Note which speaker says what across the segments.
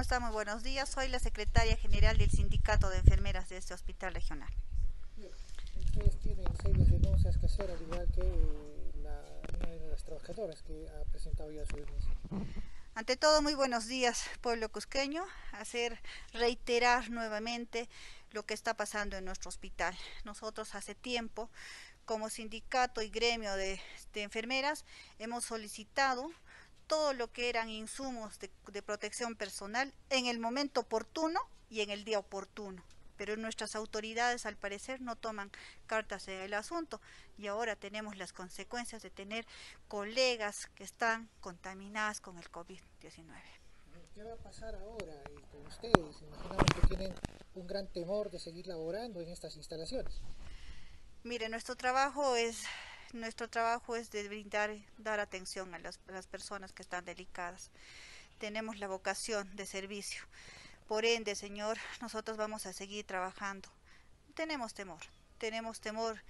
Speaker 1: ¿Cómo está? Muy buenos días. Soy la secretaria general del Sindicato de Enfermeras de este hospital regional.
Speaker 2: Ustedes tienen serias denuncias que hacer, al igual que la, una de las trabajadoras que ha presentado ya su denuncia.
Speaker 1: Ante todo, muy buenos días, pueblo cusqueño. Hacer reiterar nuevamente lo que está pasando en nuestro hospital. Nosotros hace tiempo, como sindicato y gremio de, de enfermeras, hemos solicitado todo lo que eran insumos de, de, protección personal en el momento oportuno y en el día oportuno. Pero nuestras autoridades al parecer no toman cartas en el asunto y ahora tenemos las consecuencias de tener colegas que están contaminadas con el COVID-19.
Speaker 2: ¿Qué va a pasar ahora eh, con ustedes? Imaginamos que tienen un gran temor de seguir laborando en estas instalaciones.
Speaker 1: Mire, nuestro trabajo es nuestro trabajo es de brindar, dar atención a las, personas que están delicadas. Tenemos la vocación de servicio. Por ende, Señor, nosotros vamos a seguir trabajando. Tenemos temor, tenemos temor,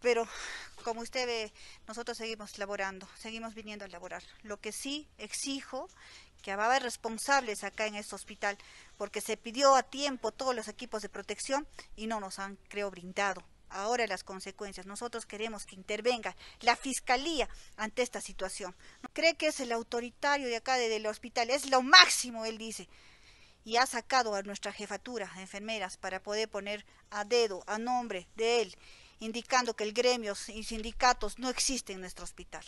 Speaker 1: pero como usted ve, nosotros seguimos laborando, seguimos viniendo a laborar. Lo que sí exijo que haber responsables acá en este hospital, porque se pidió a tiempo todos los equipos de protección y no nos han, creo, brindado ahora las consecuencias. Nosotros queremos que intervenga la fiscalía ante esta situación. Cree que es el autoritario de acá de, del hospital, es lo máximo, él dice. Y ha sacado a nuestra jefatura de enfermeras para poder poner a dedo, a nombre de él, indicando que el gremio y sindicatos no existen en nuestro hospital.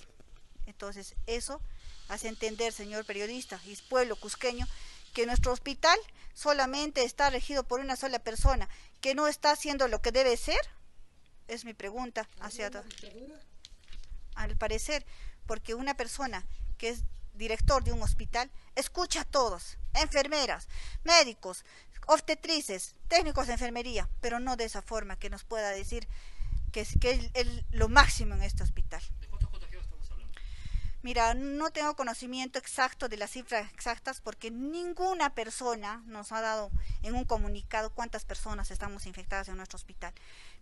Speaker 1: Entonces, eso hace entender, señor periodista y pueblo cusqueño, que nuestro hospital solamente está regido por una sola persona, que no está haciendo lo que debe ser es mi pregunta hacia al parecer porque una persona que es director de un hospital escucha a todos enfermeras médicos obstetrices técnicos de enfermería pero no de esa forma que nos pueda decir que es que es lo máximo en este hospital Mira, no tengo conocimiento exacto de las cifras exactas porque ninguna persona nos ha dado en un comunicado cuántas personas estamos infectadas en nuestro hospital.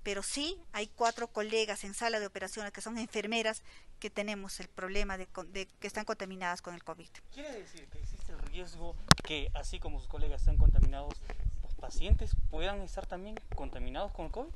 Speaker 1: Pero sí hay cuatro colegas en sala de operaciones que son enfermeras que tenemos el problema de, de que están contaminadas con el COVID.
Speaker 3: ¿Quiere decir que existe el riesgo que así como sus colegas están contaminados, los pacientes puedan estar también contaminados con el COVID?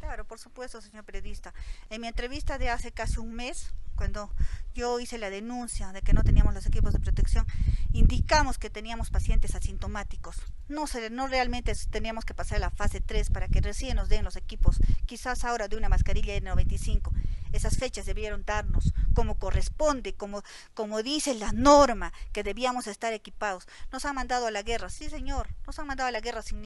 Speaker 1: Claro, por supuesto, señor periodista. En mi entrevista de hace casi un mes, cuando yo hice la denuncia de que no teníamos los equipos de protección, indicamos que teníamos pacientes asintomáticos. No, se, no realmente teníamos que pasar a la fase 3 para que recién nos den los equipos, quizás ahora de una mascarilla N95. Esas fechas debieron darnos como corresponde, como, como dice la norma, que debíamos estar equipados. Nos han mandado a la guerra, sí señor, nos han mandado a la guerra sin